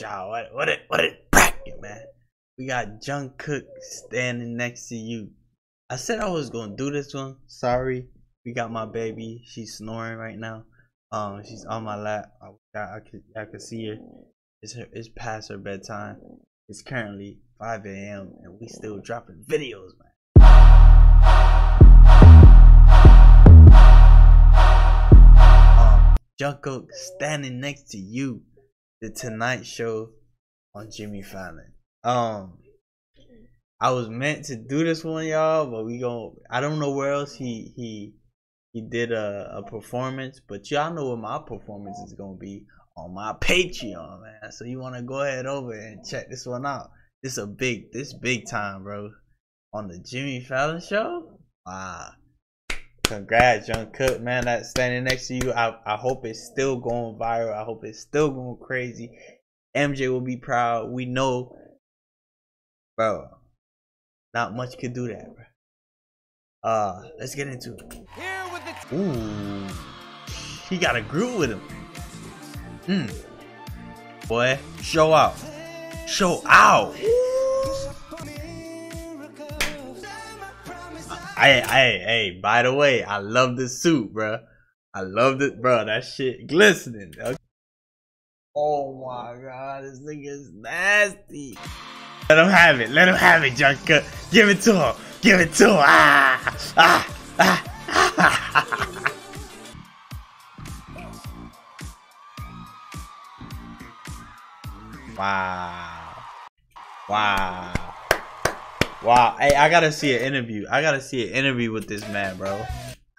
y'all. What what it what it bracket, man? We got Jungkook standing next to you. I said I was gonna do this one. Sorry, we got my baby. She's snoring right now. Um, she's on my lap. I, I, I could I could see her. It's her. It's past her bedtime. It's currently 5 a.m. and we still dropping videos, man. Um, Jungkook standing next to you. The Tonight Show on Jimmy Fallon. Um, I was meant to do this one, y'all, but we gon' I don't know where else he he he did a, a performance, but y'all know what my performance is gonna be on my Patreon, man. So you wanna go ahead over and check this one out. This a big this big time, bro. On the Jimmy Fallon show? Wow. Congrats, Jungkook, man. That's standing next to you. I, I hope it's still going viral. I hope it's still going crazy. MJ will be proud. We know, bro. Not much could do that, bro. Uh, let's get into it. Ooh, he got a group with him. Hmm. Boy, show out. Show out. Hey, hey, hey, by the way, I love the suit, bro. I love it, bro. That shit glistening. Okay? Oh my god, this nigga is nasty. Let him have it. Let him have it, Jungkook. Give it to him. Give it to him. Ah, ah, ah, ah. wow. Wow. Wow. Hey, I gotta see an interview. I gotta see an interview with this man, bro.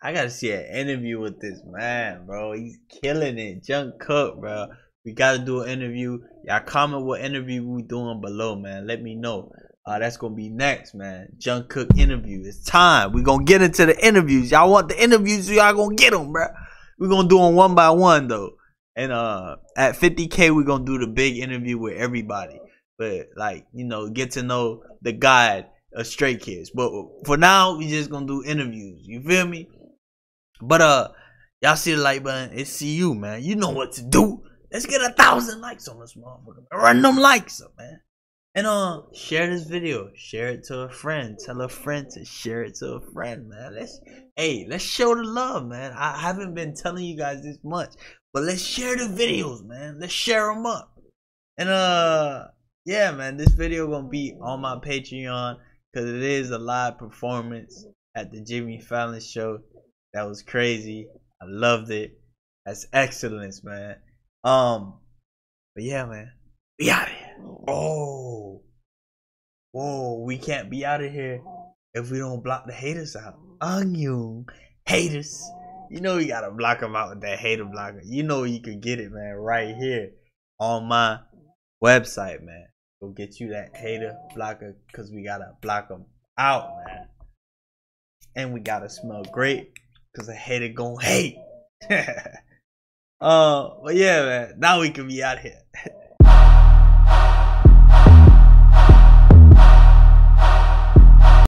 I gotta see an interview with this man, bro. He's killing it. Jungkook, bro. We gotta do an interview. Y'all comment what interview we doing below, man. Let me know. Uh, that's gonna be next, man. Jungkook interview. It's time. We gonna get into the interviews. Y'all want the interviews? Y'all gonna get them, bro. We gonna do them one by one though. And uh, at 50k, we gonna do the big interview with everybody. But like, you know, get to know the guide of Stray Kids. But for now, we just gonna do interviews. You feel me? But uh, y'all see the like button? It's see you, man. You know what to do. Let's get a thousand likes on this motherfucker. Run them likes up, man. And uh, share this video. Share it to a friend. Tell a friend to share it to a friend, man. Let's hey, let's show the love, man. I haven't been telling you guys this much, but let's share the videos, man. Let's share them up. And uh, yeah, man, this video gonna be on my Patreon because it is a live performance at the Jimmy Fallon show. That was crazy. I loved it. That's excellence, man. Um, but yeah, man, we out here. Oh, whoa, we can't be out of here if we don't block the haters out. Onion haters, you know you gotta block them out with that hater blocker. You know you can get it, man, right here on my website, man. Go get you that hater blocker because we gotta block them out, man. And we gotta smell great because a hater gon' hate. uh, but yeah, man. Now we can be out here.